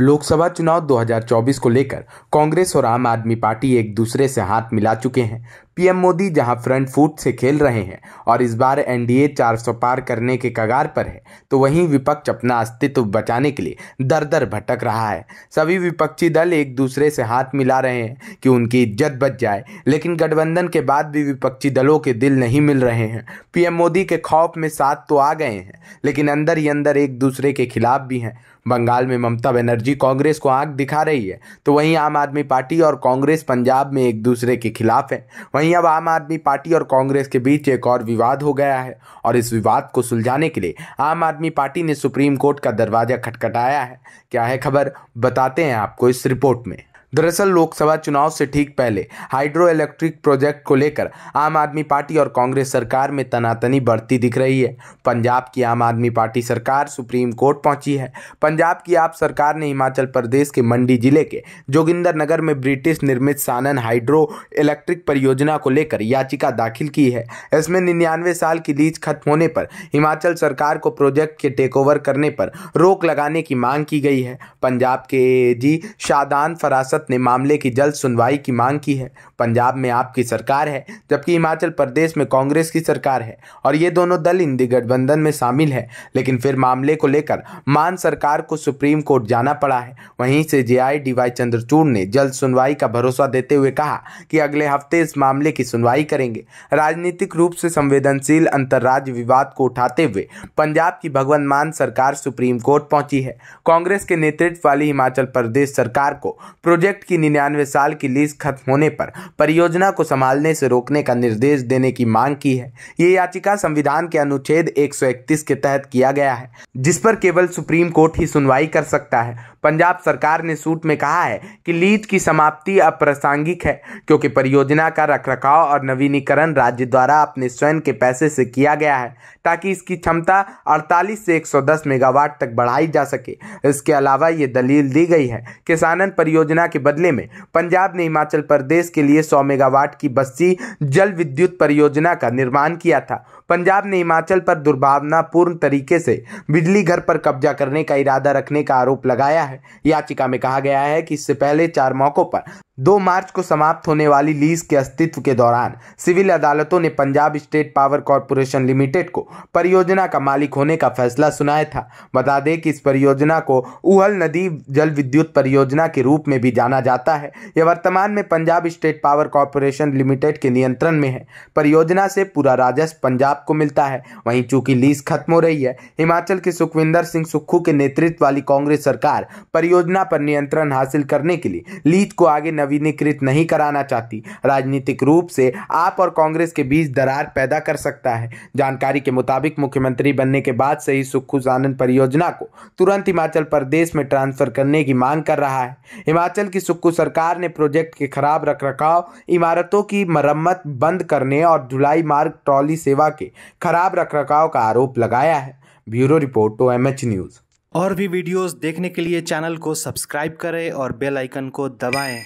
लोकसभा चुनाव 2024 को लेकर कांग्रेस और आम आदमी पार्टी एक दूसरे से हाथ मिला चुके हैं। पीएम मोदी जहाँ फ्रंट फुट से खेल रहे हैं और इस बार एनडीए 400 पार करने के कगार पर है तो वहीं विपक्ष अपना अस्तित्व बचाने के लिए दर दर भटक रहा है। सभी विपक्षी दल एक दूसरे से हाथ मिला रहे हैं कि उनकी इज़्ज़त बच जाए, लेकिन गठबंधन के बाद भी विपक्षी दलों के दिल नहीं मिल रहे हैं। पीएम मोदी के खौफ में साथ तो आ गए हैं, लेकिन अंदर ही अंदर एक दूसरे के खिलाफ भी हैं। बंगाल में ममता बनर्जी कांग्रेस को आँख दिखा रही है तो वहीं आम आदमी पार्टी और कांग्रेस पंजाब में एक दूसरे के खिलाफ है। वहीं अब आम आदमी पार्टी और कांग्रेस के बीच एक और विवाद हो गया है और इस विवाद को सुलझाने के लिए आम आदमी पार्टी ने सुप्रीम कोर्ट का दरवाज़ा खटखटाया है। क्या है खबर? बताते हैं आपको इस रिपोर्ट में। दरअसल लोकसभा चुनाव से ठीक पहले हाइड्रो इलेक्ट्रिक प्रोजेक्ट को लेकर आम आदमी पार्टी और कांग्रेस सरकार में तनातनी बढ़ती दिख रही है। पंजाब की आम आदमी पार्टी सरकार सुप्रीम कोर्ट पहुँची है। पंजाब की आप सरकार ने हिमाचल प्रदेश के मंडी ज़िले के जोगिंदर नगर में ब्रिटिश निर्मित सानन हाइड्रो इलेक्ट्रिक परियोजना को लेकर याचिका दाखिल की है। इसमें निन्यानवे साल की लीज खत्म होने पर हिमाचल सरकार को प्रोजेक्ट के टेक करने पर रोक लगाने की मांग की गई है। पंजाब के जी शादान फरासत रियासत ने मामले की जल्द सुनवाई की मांग की है। पंजाब में आपकी सरकार है, जबकि हिमाचल प्रदेश में कांग्रेस की सरकार है और ये दोनों दल इंडी गठबंधन में शामिल है। लेकिन फिर मामले को लेकर मान सरकार को सुप्रीम कोर्ट जाना पड़ा है। वहीं से जे आई चंद्रचूड़ ने जल्द सुनवाई का भरोसा देते हुए कहा कि अगले हफ़्ते इस मामले की सुनवाई करेंगे। राजनीतिक रूप से संवेदनशील अंतर्राज्य विवाद को उठाते हुए पंजाब की भगवंत मान सरकार सुप्रीम कोर्ट पहुँची है। कांग्रेस के नेतृत्व वाली हिमाचल प्रदेश सरकार को प्रोजेक्ट प्रोजेक्ट की निन्यानवे साल की लीज खत्म होने पर परियोजना को संभालने से रोकने का निर्देश देने की मांग की है। ये याचिका संविधान के अनुच्छेद 131 के तहत किया गया है, जिस पर केवल सुप्रीम कोर्ट ही सुनवाई कर सकता है। पंजाब सरकार ने सूट में कहा है कि लीज की समाप्ति अप्रासंगिक है, क्योंकि परियोजना का रखरखाव और नवीनीकरण राज्य द्वारा अपने स्वयं के पैसे से किया गया है, ताकि इसकी क्षमता 48 से 110 मेगावाट तक बढ़ाई जा सके। इसके अलावा ये दलील दी गई है कि सानन परियोजना के बदले में पंजाब ने हिमाचल प्रदेश के लिए 100 मेगावाट की बस्सी जल विद्युत परियोजना का निर्माण किया था। पंजाब ने हिमाचल पर दुर्भावनापूर्ण तरीके से बिजली घर पर कब्जा करने का इरादा रखने का आरोप लगाया है। याचिका में कहा गया है कि इससे पहले चार मौकों पर दो मार्च को समाप्त होने वाली लीज के अस्तित्व के दौरान सिविल अदालतों ने Punjab state power corporation limited को परियोजना का मालिक होने का फैसला सुनाया था। बता दें कि इस परियोजना को उहल नदी जल विद्युत परियोजना के रूप में भी जाना जाता है। यह वर्तमान में Punjab state power corporation limited के नियंत्रण में है। परियोजना से पूरा राजस्व पंजाब को मिलता है। वहीं चूँकि लीज खत्म हो रही है, हिमाचल के सुखविंदर सिंह सुक्खू के नेतृत्व वाली कांग्रेस सरकार परियोजना पर नियंत्रण हासिल करने के लिए लीज को आगे नवीनीकृत नहीं कराना चाहती। राजनीतिक रूप से आप और कांग्रेस के बीच दरार पैदा कर सकता है। जानकारी के मुताबिक मुख्यमंत्री बनने के बाद से ही सुखू सानन परियोजना को तुरंत हिमाचल प्रदेश में ट्रांसफ़र करने की मांग कर रहा है। हिमाचल की सुक्खू सरकार ने प्रोजेक्ट के खराब रखरखाव, इमारतों की मरम्मत बंद करने और धुलाई मार्ग ट्रॉली सेवा के खराब रखरखाव का आरोप लगाया है। Bureau report two M news. और भी वीडियोस देखने के लिए चैनल को सब्सक्राइब करें और बेल आइकन को दबाएँ।